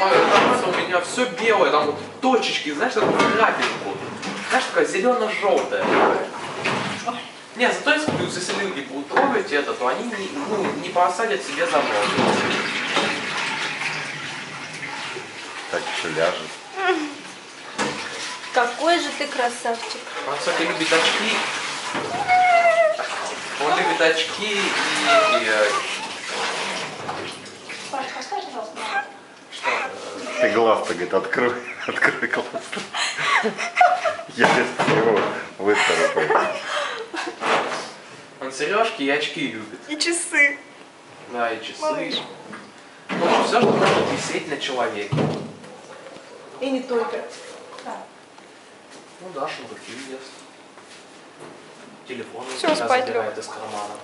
поражаться, у меня все белое, там вот точечки, знаешь, такую крапинку. Знаешь, такая зелено-желтая. Не, зато если плюс, если люди будут трогать это, то они не, ну, не посадят себе за. Так еще ляжет. Какой же ты красавчик. Он, кстати, любит очки. Он любит очки и... и, Ты глаз-то, говорит, открой, открой глаз. Я без него выстару. Он сережки и очки любит. И часы. Да, и часы. Малыш. В общем, все, что может висеть на человеке. И не только. Ну да, шнурки ест. Телефон иногда спать забирает из кармана.